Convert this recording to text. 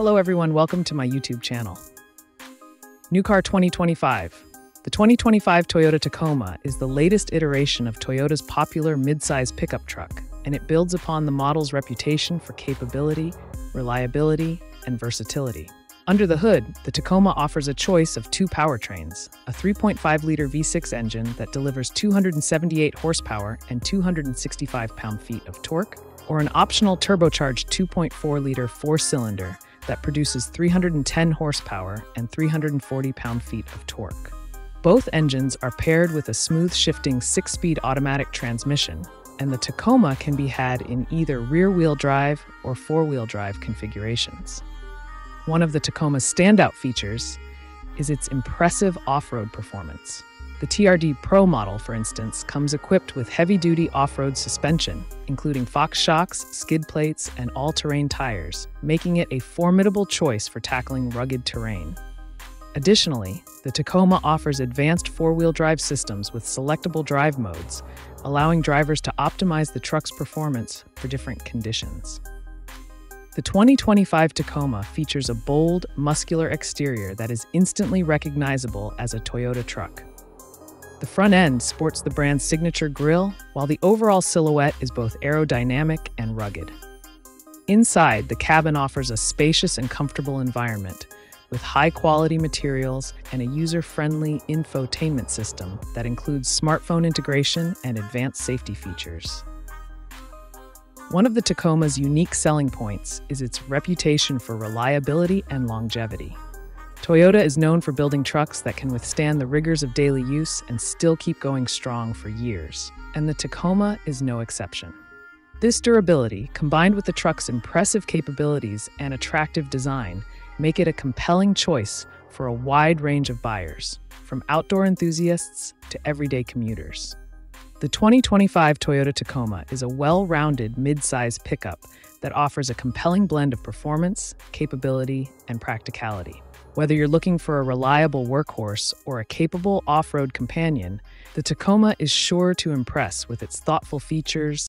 Hello everyone, welcome to my YouTube channel. New Car 2025. The 2025 Toyota Tacoma is the latest iteration of Toyota's popular midsize pickup truck, and it builds upon the model's reputation for capability, reliability, and versatility. Under the hood, the Tacoma offers a choice of two powertrains a 3.5 liter V6 engine that delivers 278 horsepower and 265 pound feet of torque, or an optional turbocharged 2.4 liter four cylinder that produces 310 horsepower and 340 pound feet of torque. Both engines are paired with a smooth shifting six speed automatic transmission, and the Tacoma can be had in either rear wheel drive or four wheel drive configurations. One of the Tacoma's standout features is its impressive off road performance. The TRD Pro model, for instance, comes equipped with heavy duty off road suspension, including Fox shocks, skid plates, and all terrain tires, making it a formidable choice for tackling rugged terrain. Additionally, the Tacoma offers advanced four wheel drive systems with selectable drive modes, allowing drivers to optimize the truck's performance for different conditions. The 2025 Tacoma features a bold, muscular exterior that is instantly recognizable as a Toyota truck. The front end sports the brand's signature grille, while the overall silhouette is both aerodynamic and rugged. Inside, the cabin offers a spacious and comfortable environment with high quality materials and a user friendly infotainment system that includes smartphone integration and advanced safety features. One of the Tacoma's unique selling points is its reputation for reliability and longevity. Toyota is known for building trucks that can withstand the rigors of daily use and still keep going strong for years, and the Tacoma is no exception. This durability, combined with the truck's impressive capabilities and attractive design, make it a compelling choice for a wide range of buyers, from outdoor enthusiasts to everyday commuters. The 2025 Toyota Tacoma is a well rounded mid-size pickup that offers a compelling blend of performance, capability, and practicality. Whether you're looking for a reliable workhorse or a capable off road companion, the Tacoma is sure to impress with its thoughtful features,